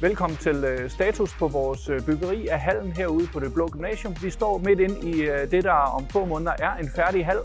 Velkommen til øh, status på vores øh, byggeri af hallen herude på det blå gymnasium. Vi står midt ind i øh, det, der om få måneder er en færdig hal.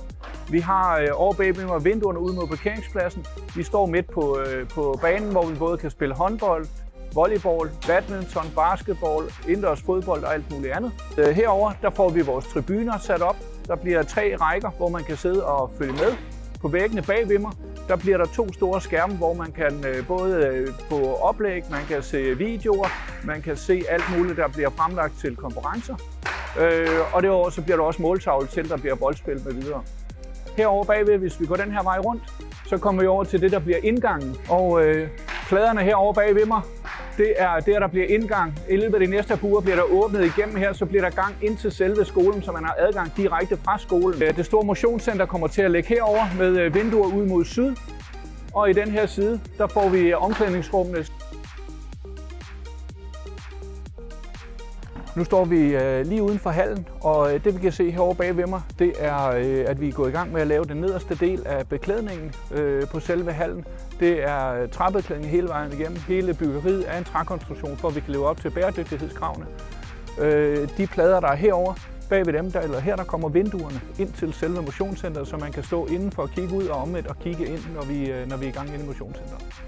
Vi har over bag vinduerne ude mod parkeringspladsen. Vi står midt på, på banen, hvor vi både kan spille håndbold, volleyball, badminton, basketball, indendørs fodbold og alt muligt andet. Herover der får vi vores tribuner sat op. Der bliver tre rækker, hvor man kan sidde og følge med. På væggene bag ved mig, der bliver der to store skærme, hvor man kan øh, både øh, få oplæg, man kan se videoer, man kan se alt muligt, der bliver fremlagt til konferencer. Øh, og derover så bliver der også måltavle til, der bliver boldspil med videre. Herover bagved, hvis vi går den her vej rundt, så kommer vi over til det, der bliver indgangen. Og øh, pladerne herovre bagved mig, det er der, der bliver indgang. I løbet af de næste par uger bliver der åbnet igennem her, så bliver der gang ind til selve skolen, så man har adgang direkte fra skolen. Øh, det store motionscenter kommer til at ligge herover med øh, vinduer ud mod syd. Og i den her side, der får vi øh, omklædningsrummene Nu står vi øh, lige uden for hallen, og øh, det vi kan se herovre bag ved mig, det er, øh, at vi er gået i gang med at lave den nederste del af beklædningen øh, på selve hallen. Det er øh, træbeklædning hele vejen igennem. Hele byggeriet er en trækonstruktion, for at vi kan leve op til bæredygtighedskravene. Øh, de plader, der er herover, bag ved dem, der, eller her der kommer vinduerne ind til selve motionscenteret, så man kan stå indenfor og kigge ud og omvendt og kigge ind, når vi, øh, når vi er i gang inde i motionscenteret.